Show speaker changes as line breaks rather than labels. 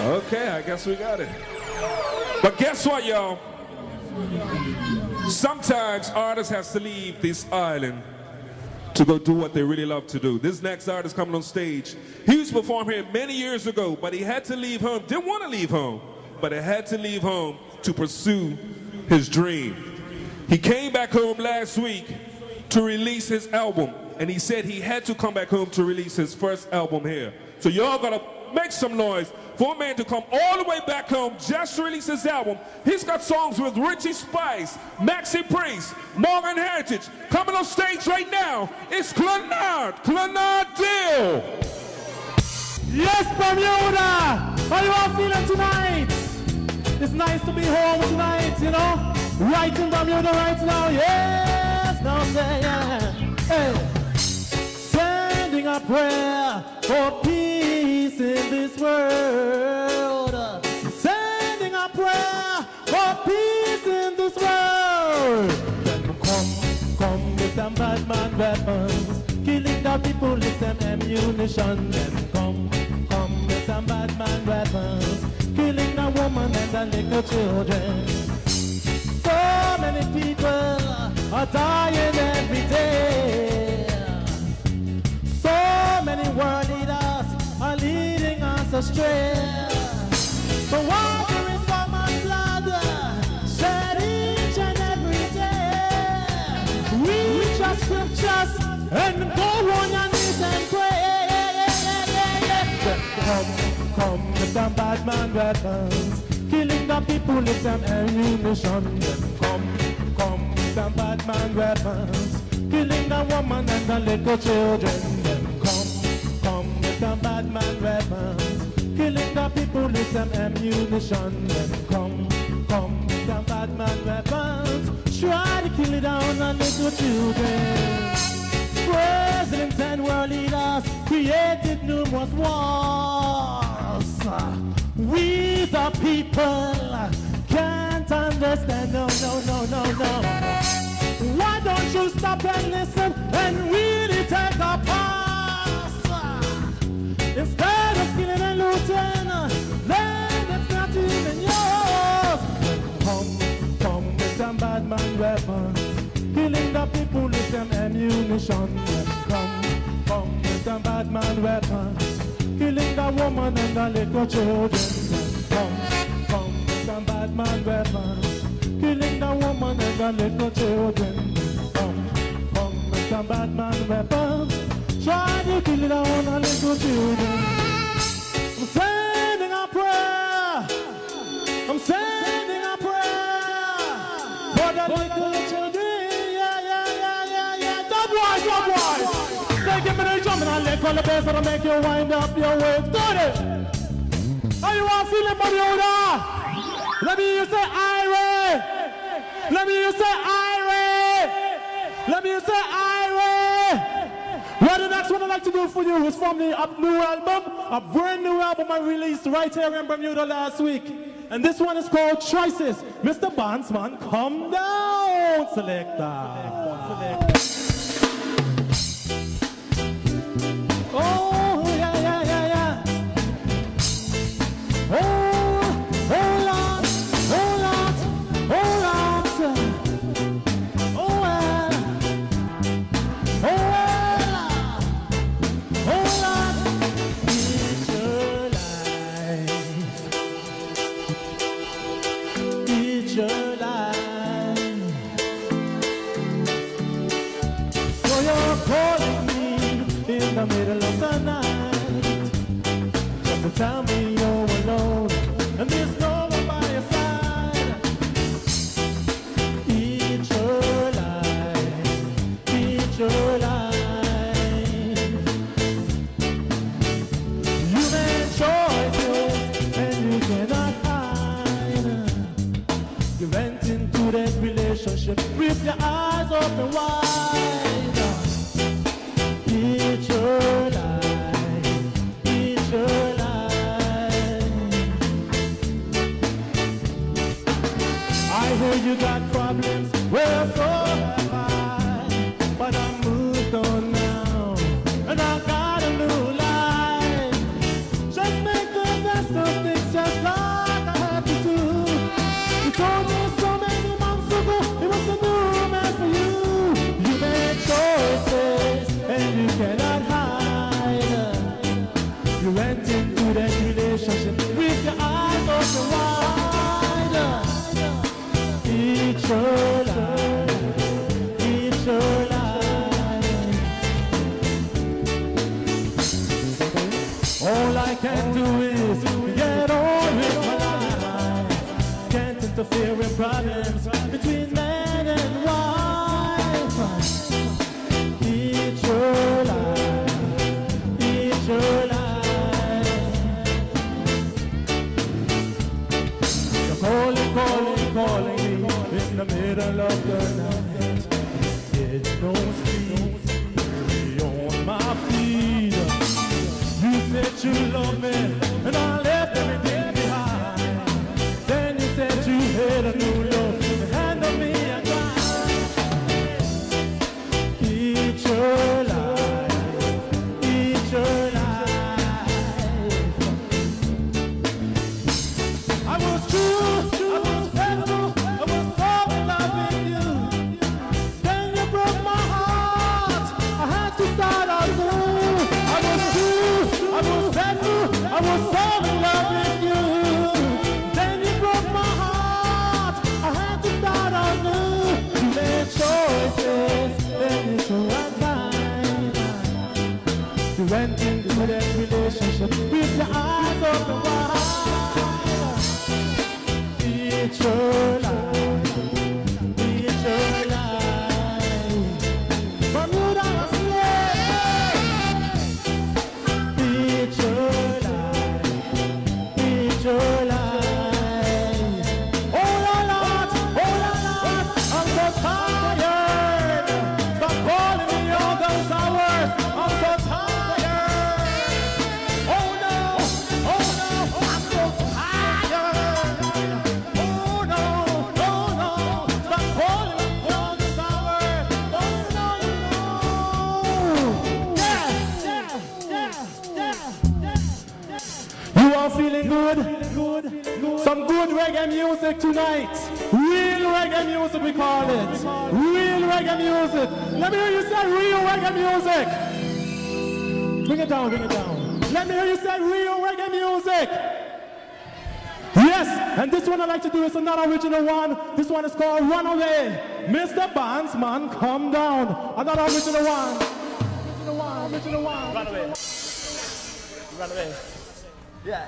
Okay, I guess we got it. But guess what, y'all? Sometimes artists has to leave this island to go do what they really love to do. This next artist coming on stage, he used to perform here many years ago, but he had to leave home. Didn't want to leave home, but he had to leave home to pursue his dream. He came back home last week to release his album, and he said he had to come back home to release his first album here. So y'all gotta make some noise for a man to come all the way back home just release his album. He's got songs with Richie Spice, Maxi Priest, Morgan Heritage. Coming on stage right now, it's Clinark, Clinark Dill.
Yes, Bermuda! How you all feeling tonight? It's nice to be home tonight, you know? Right in Bermuda right now, yes! Now say, yeah. Hey. Sending a prayer for peace world. Sending a prayer for peace in this world. Then come, come with them bad man weapons. Killing the people with them ammunition. Then come, come with them bad man weapons. Killing the woman and the little children. So many people are dying So why there is so much blood shed each and every day? Read your scriptures and go on your knees and pray. Come, come with some bad man weapons, killing the people with some ammunition. Come, come with some bad man weapons, killing the woman and the little children. Come, come with some bad man weapons, killing the people with some ammunition. Come, come some bad man weapons, try to kill it down on little children. Presidents and world leaders created numerous wars. We the people can't understand. No, no, no, no, no. Why don't you stop and listen and really take a pass? Instead the little children. Come, come with some bad man weapons. Killing the woman eh, and the little children. Come, come with some bad man weapons. Try to kill it down the little children. I'm sending a prayer. I'm sending a prayer for the little children. Yeah, yeah, yeah, yeah, yeah. Dub boys, dub boys. Say, give me I'll the bass I'll make you wind up your waist. Do it. How you all feeling, Bermuda? Let me hear you say Irie. Let me hear you say Irie. Let me hear you say Irie. Well, the next one I'd like to do for you is from the new album, a brand new album I released right here in Bermuda last week. And this one is called Choices. Mr. Bondsman, come down, selector. The middle of the night Just to tell me you love me. y'all feeling good? Some good reggae music tonight. Real reggae music, we call it. Real reggae music. Let me hear you say real reggae music. Bring it down, bring it down. Let me hear you say real reggae music. Yes, and this one I like to do is another original one. This one is called Runaway. Mr. Bandsman, come down. Another original one. Original one, original one.
Runaway. Runaway. Yeah.